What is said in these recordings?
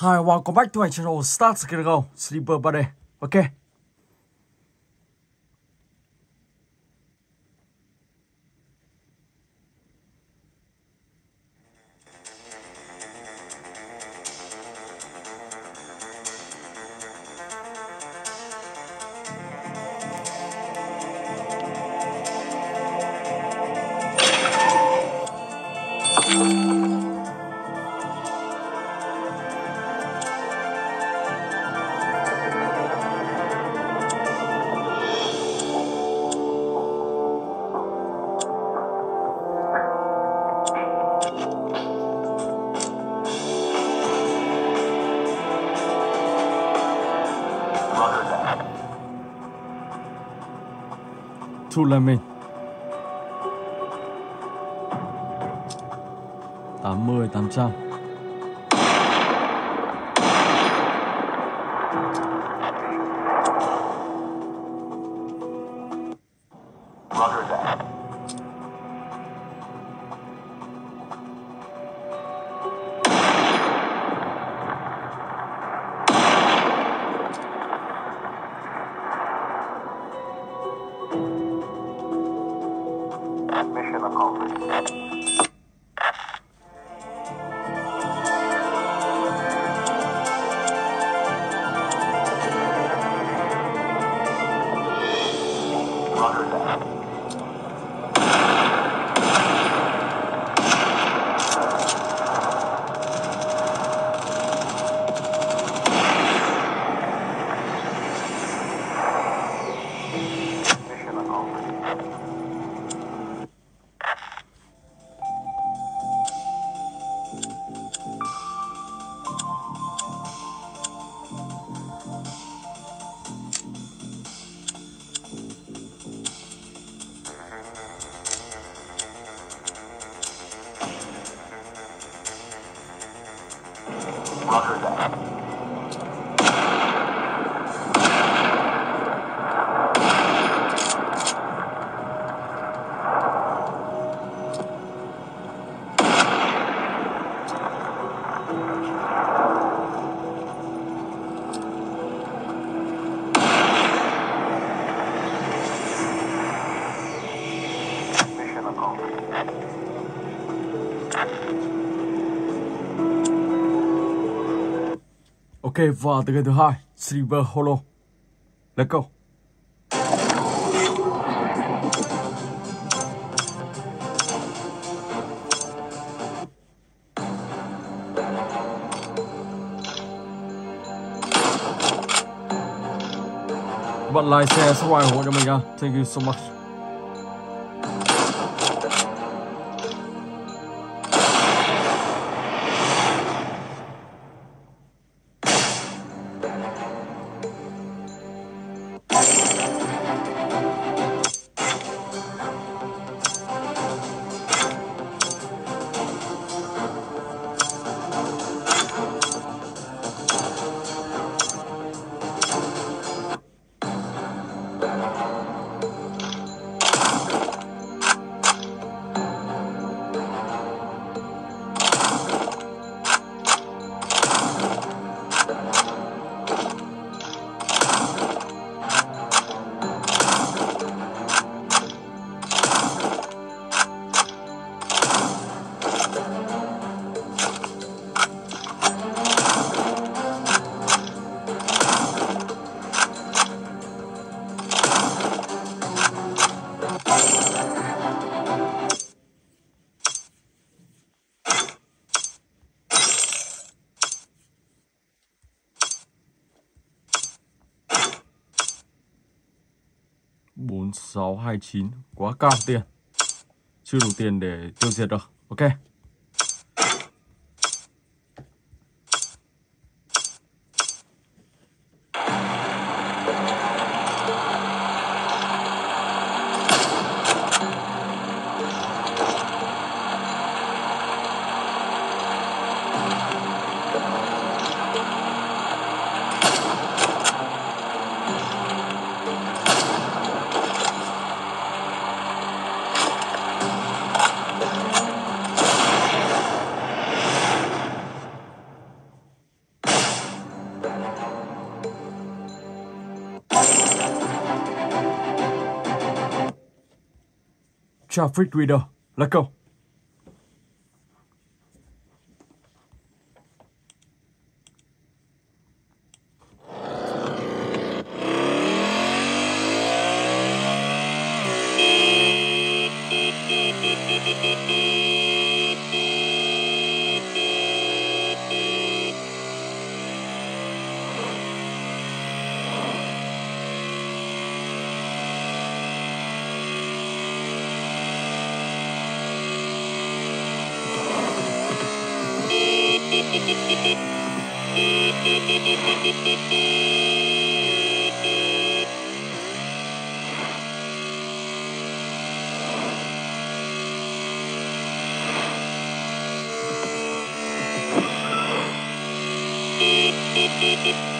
Hi, welcome back to my channel. Start Skirgo, Sleeper Buddy. Okay. Thu 80 800 Ok, và từ game thứ hai, Silver Holo. Let's go. Các bạn like, share, subscribe ủng hộ cho mình nha. Thank you so much. quá cao tiền. Chưa đủ tiền để tiêu diệt đâu. Ok. Traffic Reader. Let's go. Beep, beep, beep.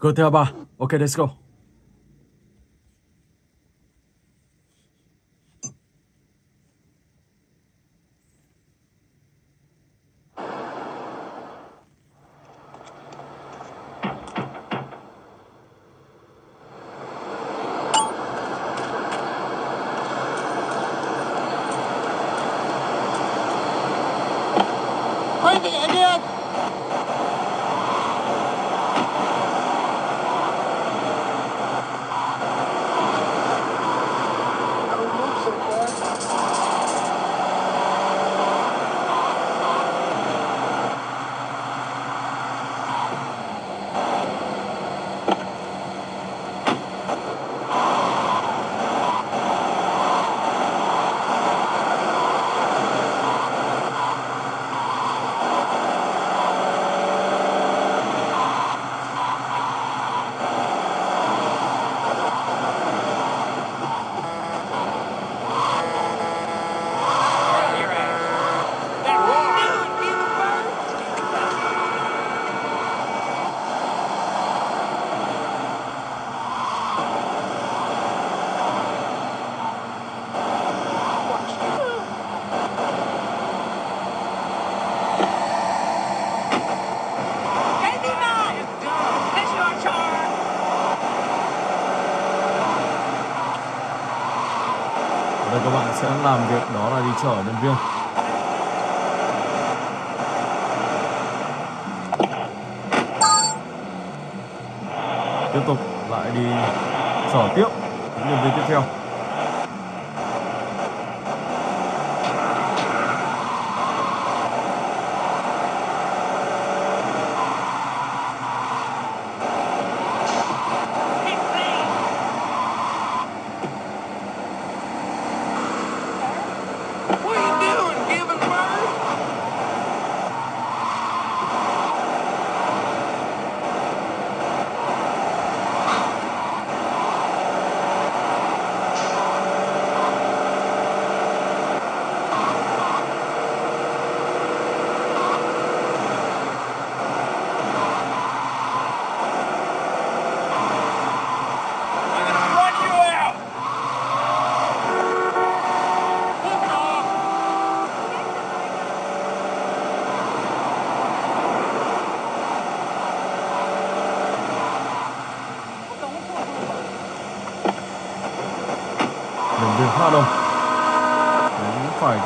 Good job, okay, let's go. Làm việc đó là đi chở nhân viên. Tiếp tục lại đi chở tiếp những nhân viên tiếp theo.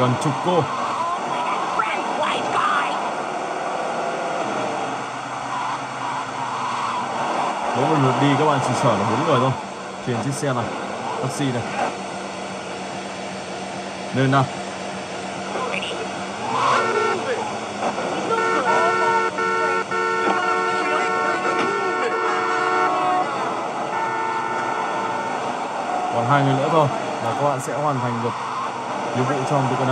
Gần chục cô. Mỗi một lượt đi, các bạn chỉ sở là bốn người thôi. Trên chiếc xe này, taxi này. Lên nào. Còn hai người nữa thôi, là các bạn sẽ hoàn thành được nhiệm vụ trong tựa này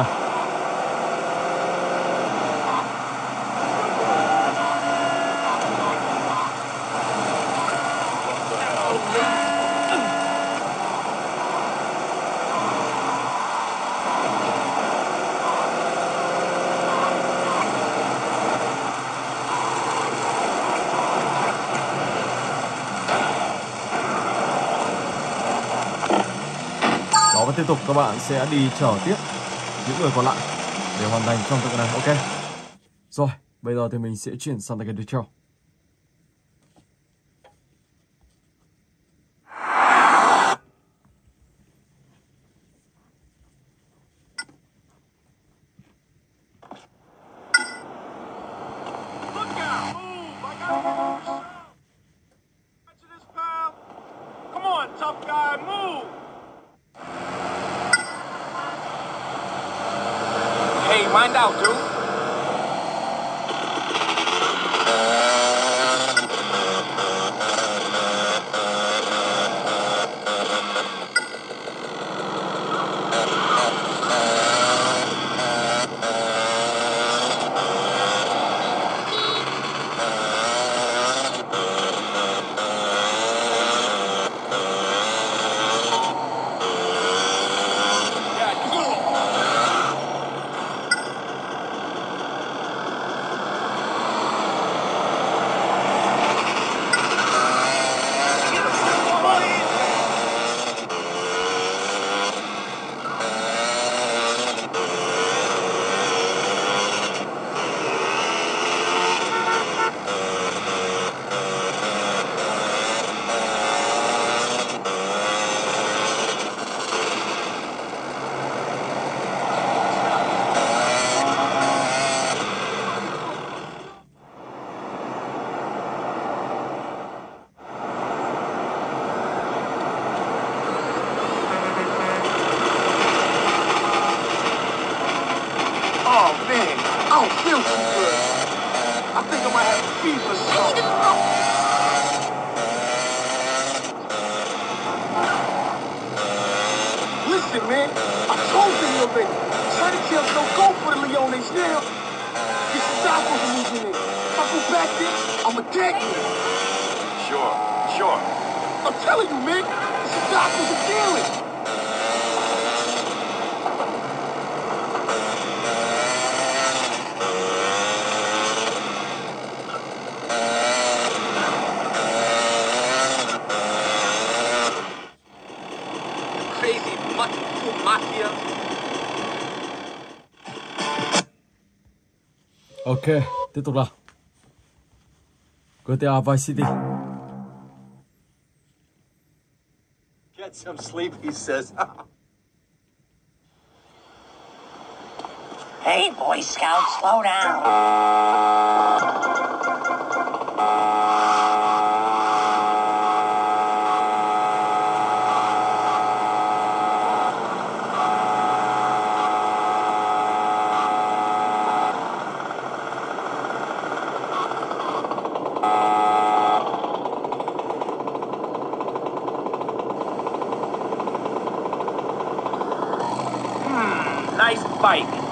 tiếp tục các bạn sẽ đi chở tiếp những người còn lại để hoàn thành trong tựa này. Ok. Rồi, bây giờ thì mình sẽ chuyển sang cái tiếp theo. Hey, mind out, dude. Ok tiếp tục nào City Get some sleep, he says. Hey, Boy Scout, slow down. Nice bike.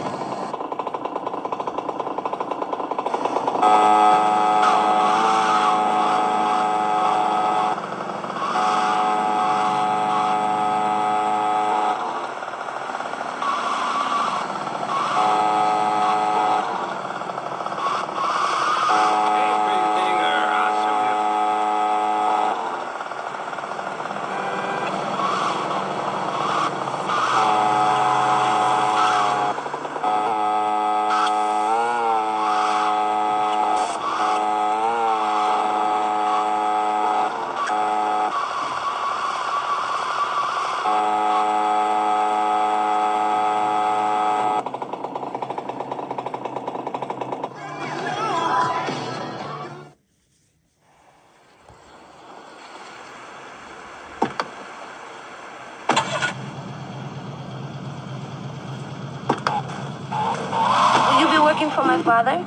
Father?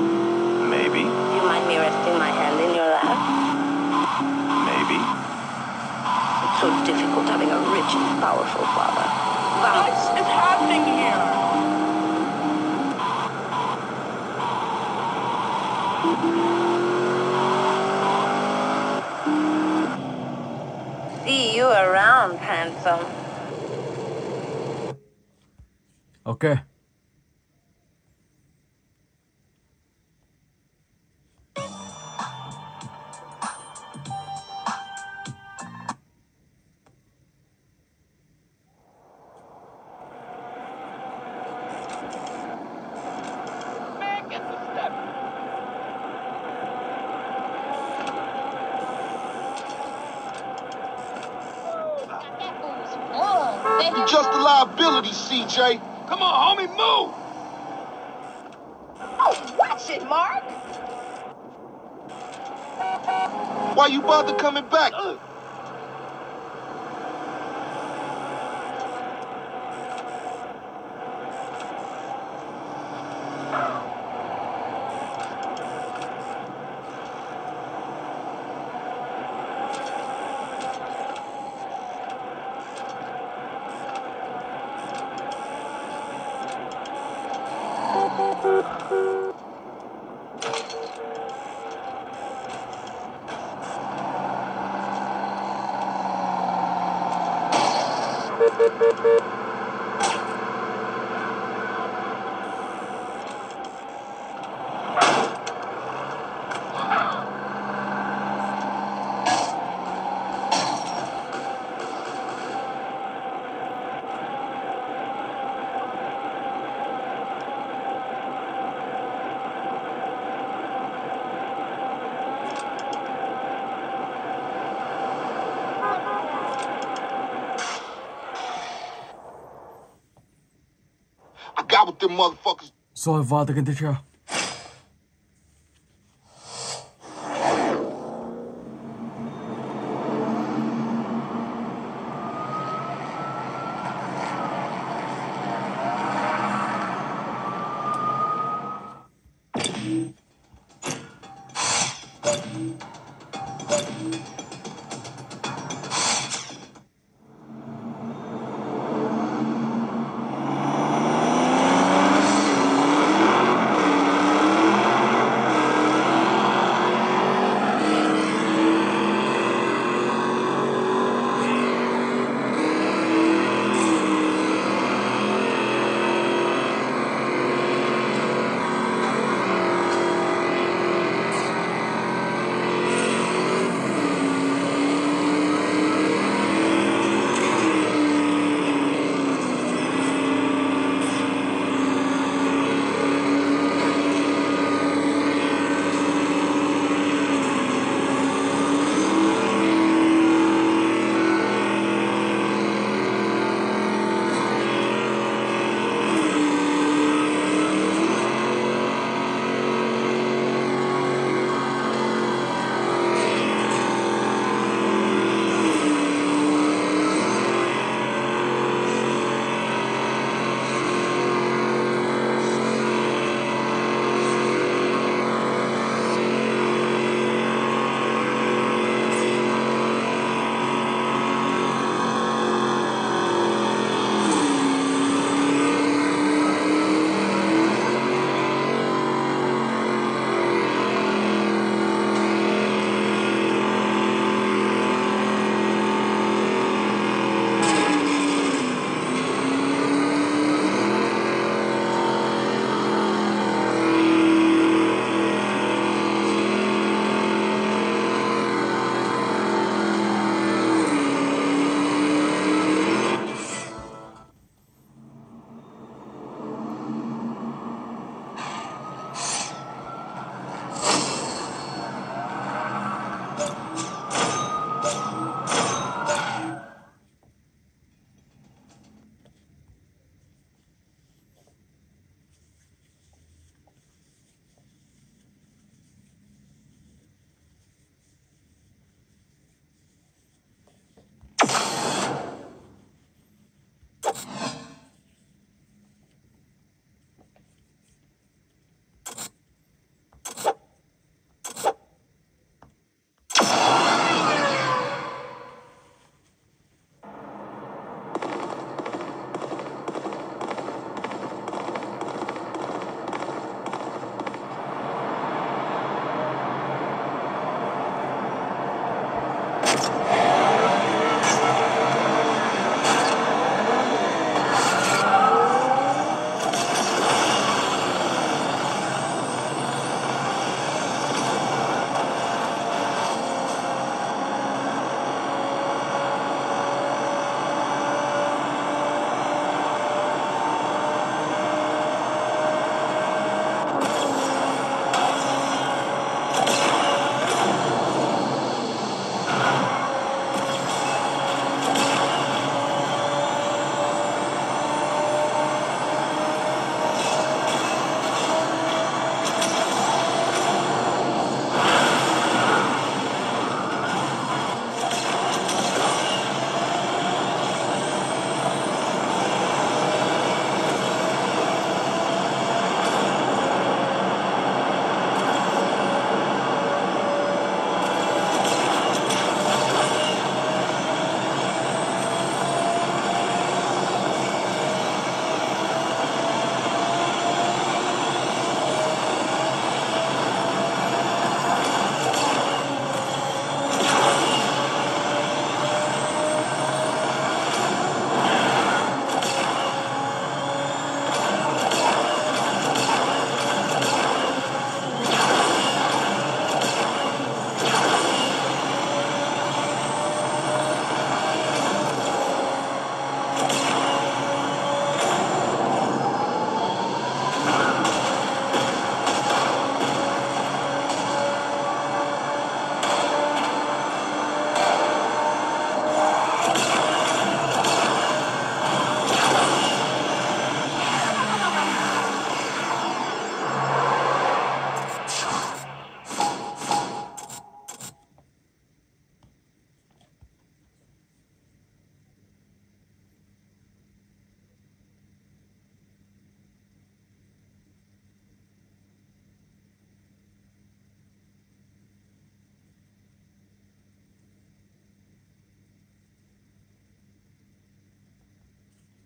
Maybe. Do you mind me resting my hand in your lap? Maybe. It's so difficult having a rich and powerful father. What Vamos. is happening here? See you around, handsome. Ok. Just a liability, CJ. Come on, homie, move! Oh, watch it, Mark. Why you bother coming back? I Bien, bien, bien. them motherfuckers. So I vada kan here.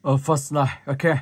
Oh, first night, okay.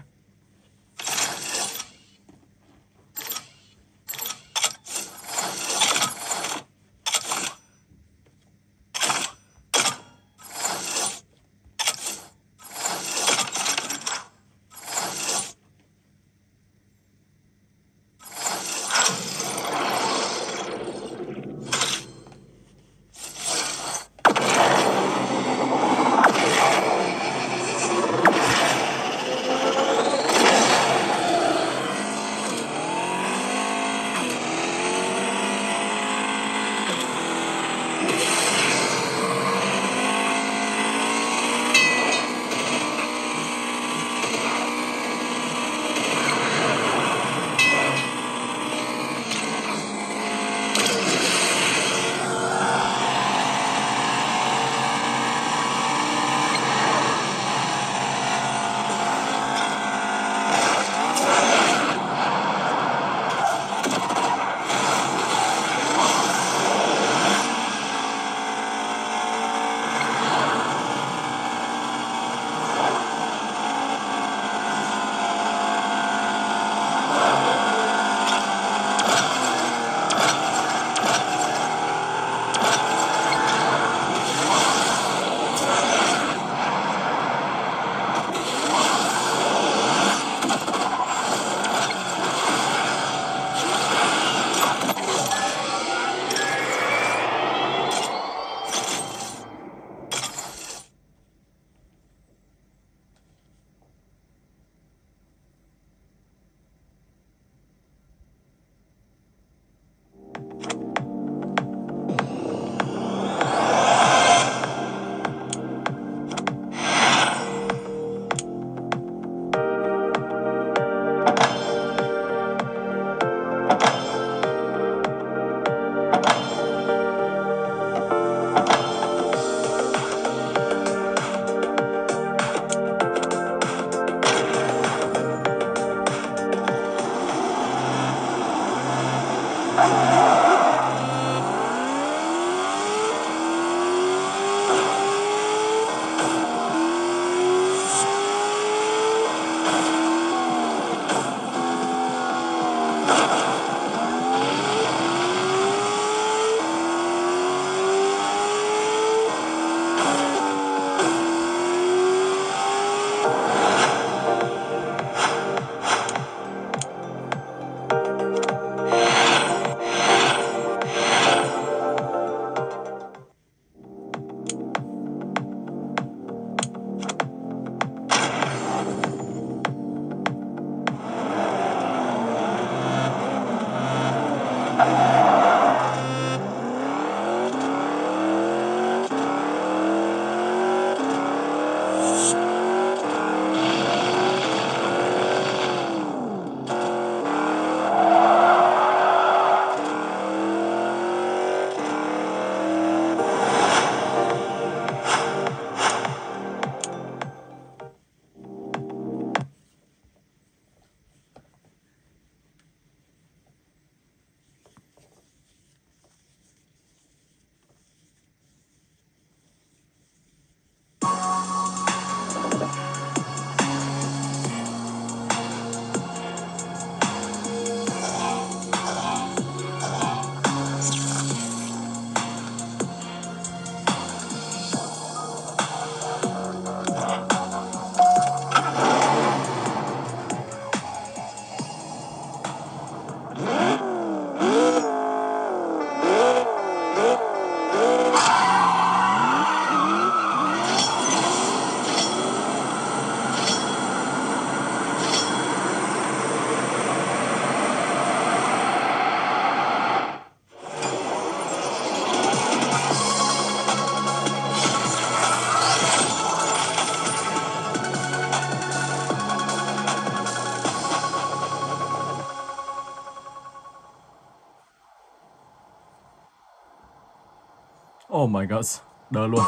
Oh my god, đơ luôn.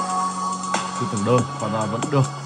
Tôi tưởng đơ, và ra vẫn được.